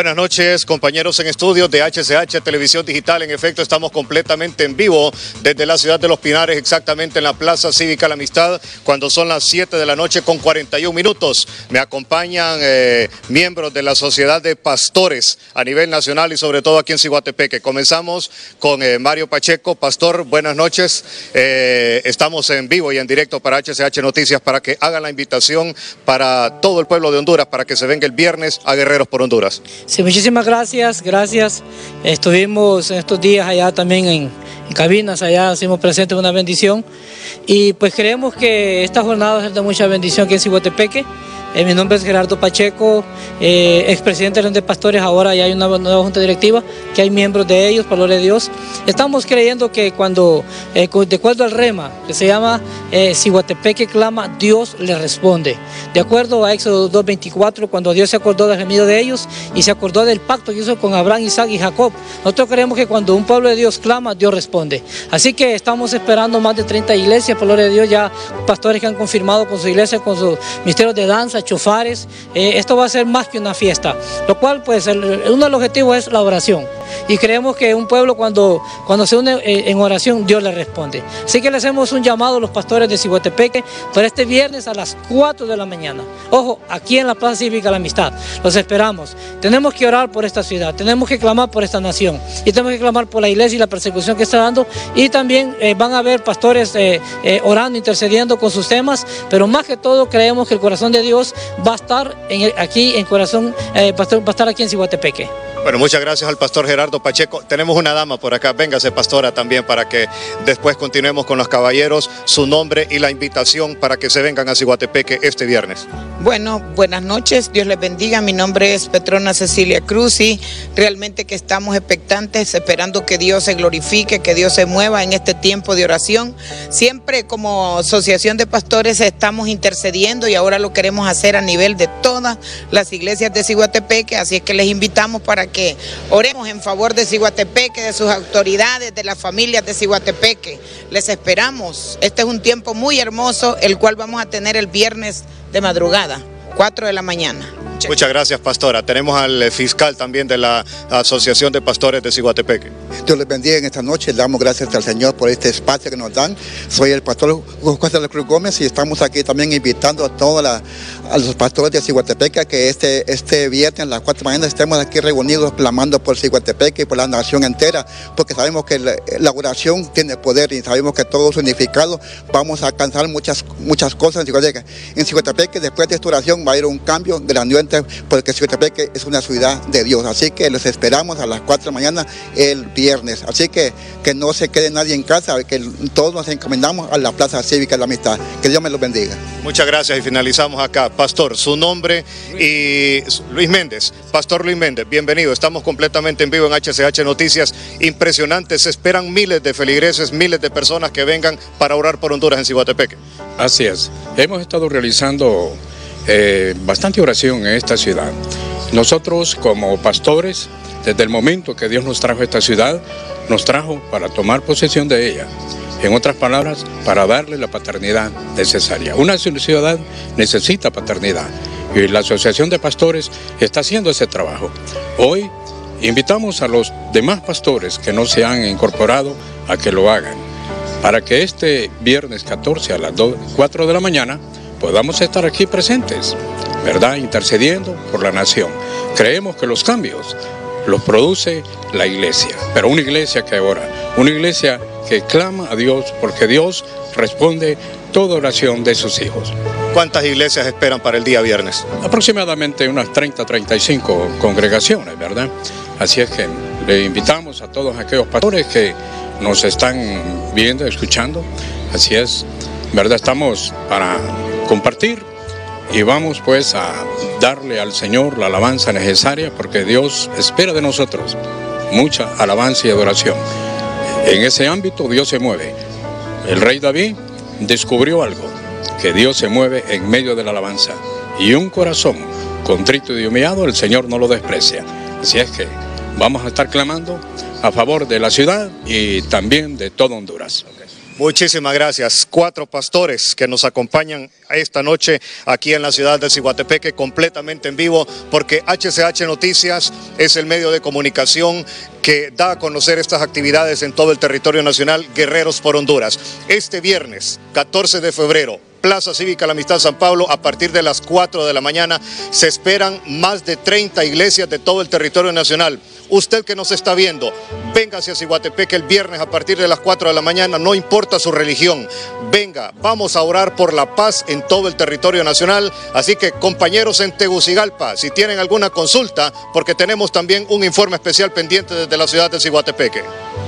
Buenas noches, compañeros en estudios de HCH Televisión Digital. En efecto, estamos completamente en vivo desde la ciudad de Los Pinares, exactamente en la Plaza Cívica La Amistad, cuando son las 7 de la noche con 41 minutos. Me acompañan eh, miembros de la Sociedad de Pastores a nivel nacional y sobre todo aquí en Ciguatepeque. Comenzamos con eh, Mario Pacheco. Pastor, buenas noches. Eh, estamos en vivo y en directo para HCH Noticias para que hagan la invitación para todo el pueblo de Honduras para que se venga el viernes a Guerreros por Honduras. Sí, muchísimas gracias, gracias. Estuvimos en estos días allá también en, cabinas, allá hicimos presentes una bendición y pues creemos que esta jornada es de mucha bendición aquí en Cihuatepeque. Eh, mi nombre es Gerardo Pacheco, eh, expresidente de Pastores, ahora ya hay una nueva junta directiva, que hay miembros de ellos, por de Dios. Estamos creyendo que cuando, eh, de acuerdo al rema, que se llama eh, Si Guatepeque clama, Dios le responde. De acuerdo a Éxodo 2.24, cuando Dios se acordó del gemido de ellos y se acordó del pacto que hizo con Abraham, Isaac y Jacob, nosotros creemos que cuando un pueblo de Dios clama, Dios responde. Así que estamos esperando más de 30 iglesias, por de Dios, ya pastores que han confirmado con su iglesia, con sus ministerios de danza, chofares. Eh, esto va a ser más que una fiesta, lo cual pues uno de los objetivos es la oración y creemos que un pueblo cuando, cuando se une eh, en oración, Dios le responde. Así que le hacemos un llamado a los pastores de Cihuatepeque para este viernes a las 4 de la mañana. Ojo, aquí en la Plaza Cívica La Amistad. Los esperamos. Tenemos que orar por esta ciudad, tenemos que clamar por esta nación y tenemos que clamar por la iglesia y la persecución que está dando. Y también eh, van a haber pastores eh, orando, intercediendo con sus temas, pero más que todo creemos que el corazón de Dios va a estar aquí en corazón, va a estar aquí en Cihuatepeque. Bueno, muchas gracias al pastor Gerardo Pacheco. Tenemos una dama por acá. Véngase, pastora, también para que después continuemos con los caballeros. Su nombre y la invitación para que se vengan a Ciguatepeque este viernes. Bueno, buenas noches. Dios les bendiga. Mi nombre es Petrona Cecilia Cruz y realmente que estamos expectantes, esperando que Dios se glorifique, que Dios se mueva en este tiempo de oración. Siempre como asociación de pastores estamos intercediendo y ahora lo queremos hacer a nivel de todas las iglesias de Ciguatepeque. Así es que les invitamos para que oremos en favor de Ciguatepeque, de sus autoridades, de las familias de Ciguatepeque. Les esperamos. Este es un tiempo muy hermoso, el cual vamos a tener el viernes de madrugada, 4 de la mañana. Muchas gracias, pastora. Tenemos al eh, fiscal también de la Asociación de Pastores de Ciguatepeque. Dios les bendiga en esta noche. Le damos gracias al Señor por este espacio que nos dan. Soy el pastor José de la Cruz Gómez y estamos aquí también invitando a todos los pastores de Ciguatepeque que este, este viernes a las 4 de mañana estemos aquí reunidos clamando por Ciguatepeque y por la nación entera, porque sabemos que la, oración tiene poder y sabemos que todos unificados vamos a alcanzar muchas, muchas cosas en Ciguatepeque. En Ciguatepeque, después de esta oración, va a haber un cambio grandioso porque Cihuatepeque es una ciudad de Dios. Así que los esperamos a las 4 de la mañana el viernes. Así que que no se quede nadie en casa, que todos nos encomendamos a la Plaza Cívica de la Amistad. Que Dios me los bendiga. Muchas gracias y finalizamos acá. Pastor, su nombre y Luis Méndez. Pastor Luis Méndez, bienvenido. Estamos completamente en vivo en HCH Noticias. Impresionantes. Se esperan miles de feligreses, miles de personas que vengan para orar por Honduras en Cihuatepeque. Así es. Hemos estado realizando eh, bastante oración en esta ciudad. Nosotros como pastores, desde el momento que Dios nos trajo a esta ciudad, nos trajo para tomar posesión de ella. En otras palabras, para darle la paternidad necesaria. Una ciudad necesita paternidad y la Asociación de Pastores está haciendo ese trabajo. Hoy invitamos a los demás pastores que no se han incorporado a que lo hagan, para que este viernes 14 a las 4 de la mañana podamos estar aquí presentes, ¿verdad? Intercediendo por la nación. Creemos que los cambios los produce la iglesia, pero una iglesia que ora, una iglesia que clama a Dios porque Dios responde toda oración de sus hijos. ¿Cuántas iglesias esperan para el día viernes? Aproximadamente unas 30, 35 congregaciones, ¿verdad? Así es que le invitamos a todos aquellos pastores que nos están viendo, escuchando. Así es, ¿verdad? Estamos para compartir y vamos pues a darle al Señor la alabanza necesaria porque Dios espera de nosotros mucha alabanza y adoración. En ese ámbito Dios se mueve. El rey David descubrió algo, que Dios se mueve en medio de la alabanza y un corazón contrito y humillado el Señor no lo desprecia. Así es que vamos a estar clamando a favor de la ciudad y también de todo Honduras. Muchísimas gracias. Cuatro pastores que nos acompañan esta noche aquí en la ciudad de Ciguatepeque completamente en vivo porque HCH Noticias es el medio de comunicación que da a conocer estas actividades en todo el territorio nacional, Guerreros por Honduras. Este viernes, 14 de febrero, Plaza Cívica La Amistad San Pablo a partir de las 4 de la mañana. Se esperan más de 30 iglesias de todo el territorio nacional. Usted que nos está viendo, venga hacia Ciguatepeque el viernes a partir de las 4 de la mañana, no importa su religión. Venga, vamos a orar por la paz en todo el territorio nacional. Así que compañeros en Tegucigalpa, si tienen alguna consulta, porque tenemos también un informe especial pendiente desde la ciudad de Ciguatepeque.